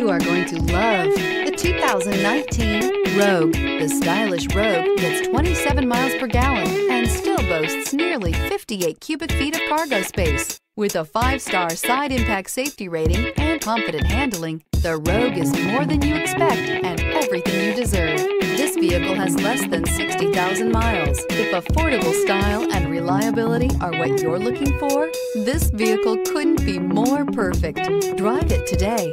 You are going to love the 2019 Rogue. The stylish Rogue gets 27 miles per gallon and still boasts nearly 58 cubic feet of cargo space. With a five-star side impact safety rating and confident handling, the Rogue is more than you expect and everything you deserve. This vehicle has less than 60,000 miles. If affordable style and reliability are what you're looking for, this vehicle couldn't be more perfect. Drive it today.